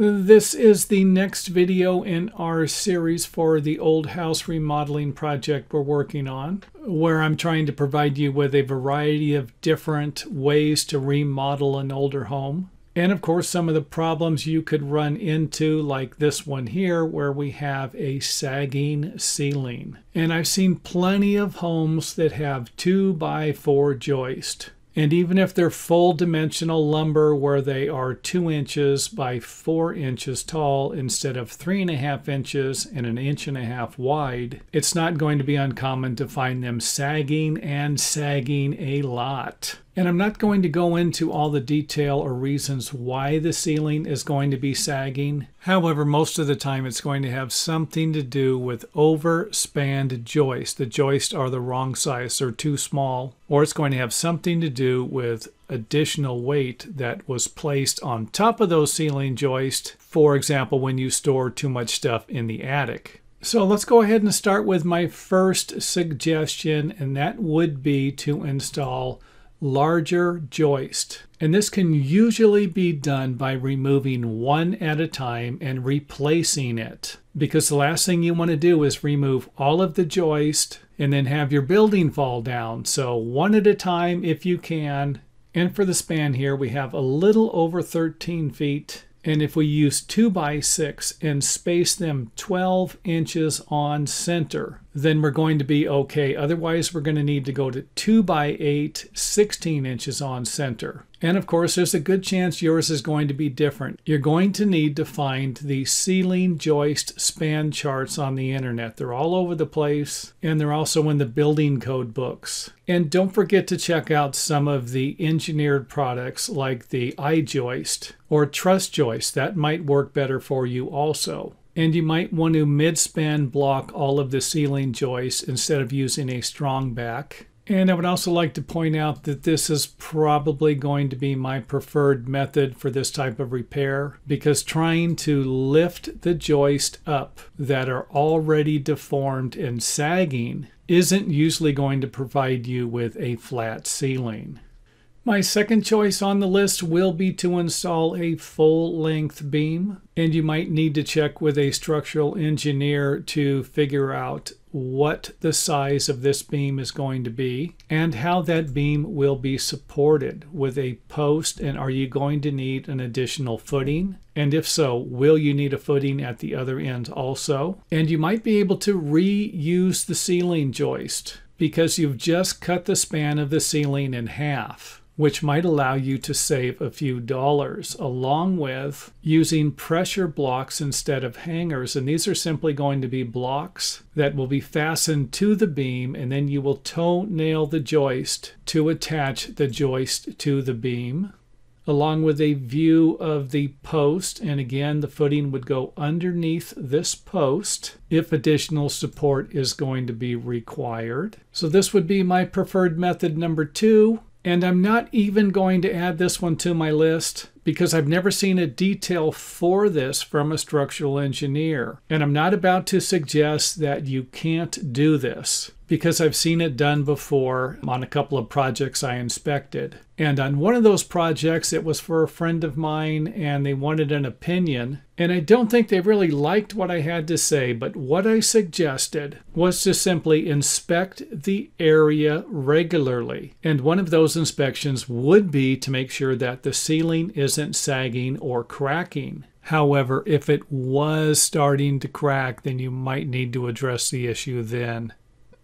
This is the next video in our series for the old house remodeling project we're working on, where I'm trying to provide you with a variety of different ways to remodel an older home. And of course, some of the problems you could run into, like this one here, where we have a sagging ceiling. And I've seen plenty of homes that have two by four joist. And even if they're full dimensional lumber where they are two inches by four inches tall instead of three and a half inches and an inch and a half wide, it's not going to be uncommon to find them sagging and sagging a lot. And I'm not going to go into all the detail or reasons why the ceiling is going to be sagging. However, most of the time it's going to have something to do with overspanned joists. The joists are the wrong size, they're too small. Or it's going to have something to do with additional weight that was placed on top of those ceiling joists. For example, when you store too much stuff in the attic. So let's go ahead and start with my first suggestion, and that would be to install larger joist. And this can usually be done by removing one at a time and replacing it. Because the last thing you want to do is remove all of the joist and then have your building fall down. So one at a time if you can. And for the span here, we have a little over 13 feet. And if we use 2 by 6 and space them 12 inches on center, then we're going to be okay. Otherwise, we're going to need to go to 2 by 8, 16 inches on center. And of course, there's a good chance yours is going to be different. You're going to need to find the ceiling joist span charts on the internet. They're all over the place, and they're also in the building code books. And don't forget to check out some of the engineered products like the I-joist or truss joist. That might work better for you also. And you might want to mid-span block all of the ceiling joists instead of using a strong back. And I would also like to point out that this is probably going to be my preferred method for this type of repair because trying to lift the joist up that are already deformed and sagging isn't usually going to provide you with a flat ceiling. My second choice on the list will be to install a full length beam, and you might need to check with a structural engineer to figure out what the size of this beam is going to be and how that beam will be supported with a post and are you going to need an additional footing? And if so will you need a footing at the other end also? And you might be able to reuse the ceiling joist because you've just cut the span of the ceiling in half which might allow you to save a few dollars, along with using pressure blocks instead of hangers. And these are simply going to be blocks that will be fastened to the beam, and then you will toe nail the joist to attach the joist to the beam along with a view of the post. And again, the footing would go underneath this post if additional support is going to be required. So this would be my preferred method number two. And I'm not even going to add this one to my list because I've never seen a detail for this from a structural engineer. And I'm not about to suggest that you can't do this because I've seen it done before on a couple of projects I inspected. And on one of those projects, it was for a friend of mine and they wanted an opinion. And I don't think they really liked what I had to say, but what I suggested was to simply inspect the area regularly. And one of those inspections would be to make sure that the ceiling isn't sagging or cracking. However, if it was starting to crack, then you might need to address the issue then.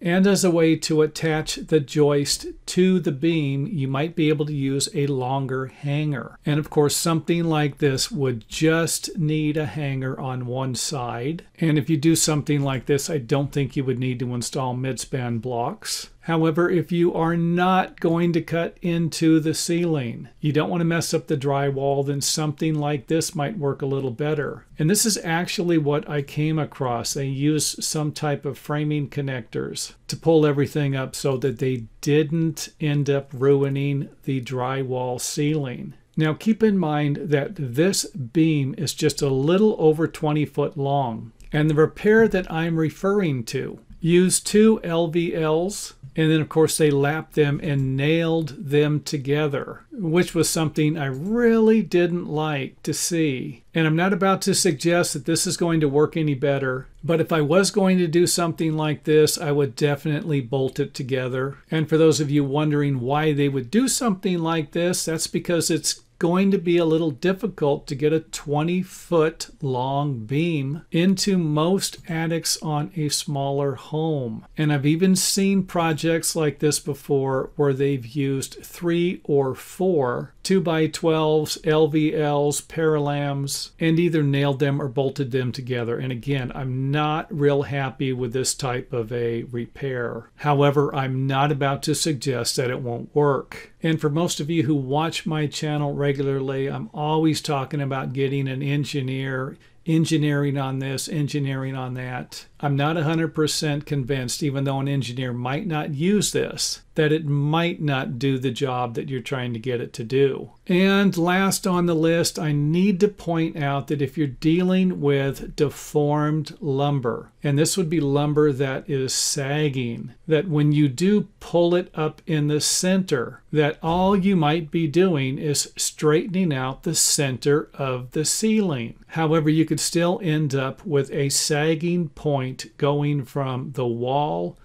And as a way to attach the joist to the beam, you might be able to use a longer hanger. And of course, something like this would just need a hanger on one side. And if you do something like this, I don't think you would need to install midspan blocks. However, if you are not going to cut into the ceiling, you don't want to mess up the drywall, then something like this might work a little better. And this is actually what I came across. They used some type of framing connectors to pull everything up so that they didn't end up ruining the drywall ceiling. Now keep in mind that this beam is just a little over 20 foot long. And the repair that I'm referring to used two LVLs And then, of course, they lapped them and nailed them together, which was something I really didn't like to see. And I'm not about to suggest that this is going to work any better, but if I was going to do something like this, I would definitely bolt it together. And for those of you wondering why they would do something like this, that's because it's going to be a little difficult to get a 20 foot long beam into most attics on a smaller home. And I've even seen projects like this before where they've used three or four 2x12s, LVLs, Parallams, and either nailed them or bolted them together. And again, I'm not real happy with this type of a repair. However, I'm not about to suggest that it won't work. And for most of you who watch my channel regularly, I'm always talking about getting an engineer engineering on this, engineering on that. I'm not 100% convinced, even though an engineer might not use this, that it might not do the job that you're trying to get it to do. And last on the list, I need to point out that if you're dealing with deformed lumber, and this would be lumber that is sagging, that when you do pull it up in the center, that all you might be doing is straightening out the center of the ceiling. However, you could still end up with a sagging point point going from the wall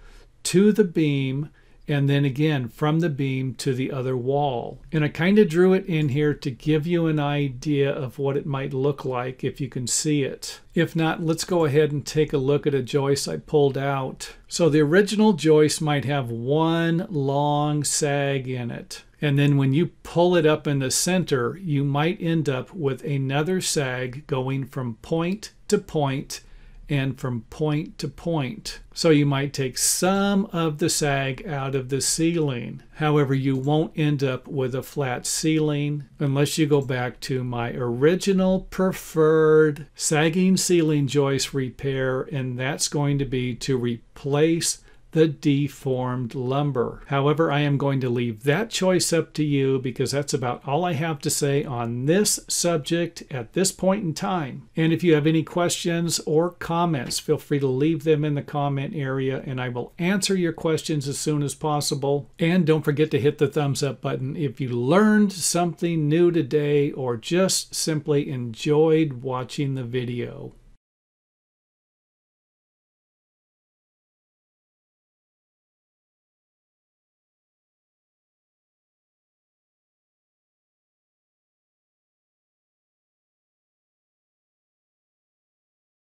to the beam and then again from the beam to the other wall. And I kind of drew it in here to give you an idea of what it might look like if you can see it. If not, let's go ahead and take a look at a joist I pulled out. So the original joist might have one long sag in it. And then when you pull it up in the center, you might end up with another sag going from point to point and from point to point. So you might take some of the sag out of the ceiling. However, you won't end up with a flat ceiling unless you go back to my original preferred sagging ceiling joist repair, and that's going to be to replace the deformed lumber. However, I am going to leave that choice up to you because that's about all I have to say on this subject at this point in time. And if you have any questions or comments, feel free to leave them in the comment area and I will answer your questions as soon as possible. And don't forget to hit the thumbs up button if you learned something new today or just simply enjoyed watching the video.